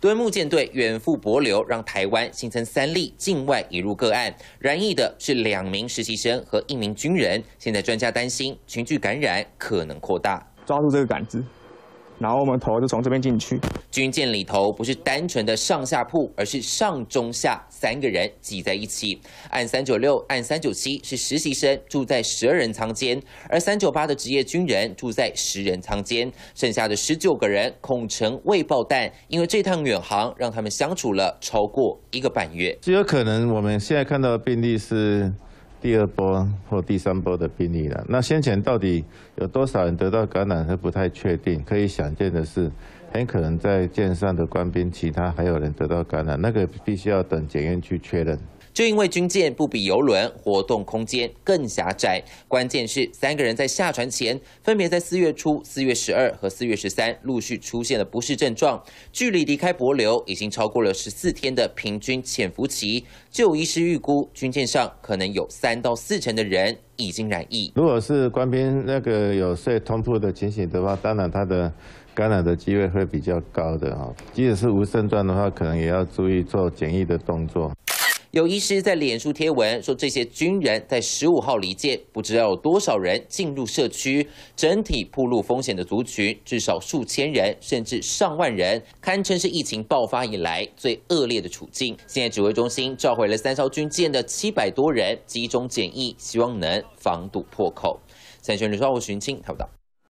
敦睦舰队远赴博流，让台湾新增三例境外引入个案，染疫的是两名实习生和一名军人。现在专家担心群聚感染可能扩大，抓住这个感知。然后我们头就从这边进去。军舰里头不是单纯的上下铺，而是上中下三个人挤在一起。按三九六、按三九七是实习生住在十二人舱间，而三九八的职业军人住在十人舱间，剩下的十九个人恐成未爆弹，因为这趟远航让他们相处了超过一个半月。只有可能我们现在看到的病例是。第二波或第三波的病例了。那先前到底有多少人得到感染还不太确定。可以想见的是，很可能在舰上的官兵，其他还有人得到感染，那个必须要等检验去确认。就因为军舰不比游轮，活动空间更狭窄。关键是三个人在下船前，分别在四月初、四月十二和四月十三陆续出现了不适症状。距离离开博流已经超过了十四天的平均潜伏期。就有医师预估，军舰上可能有三到四成的人已经染疫。如果是官兵那个有睡通铺的情形的话，当然他的感染的机会会比较高的哈。即使是无症状的话，可能也要注意做检疫的动作。有医师在脸书贴文说，这些军人在十五号离舰，不知道有多少人进入社区，整体暴露风险的族群至少数千人，甚至上万人，堪称是疫情爆发以来最恶劣的处境。现在指挥中心召回了三艘军舰的七百多人集中检疫，希望能防堵破口。三选刘少武、寻清，看不到。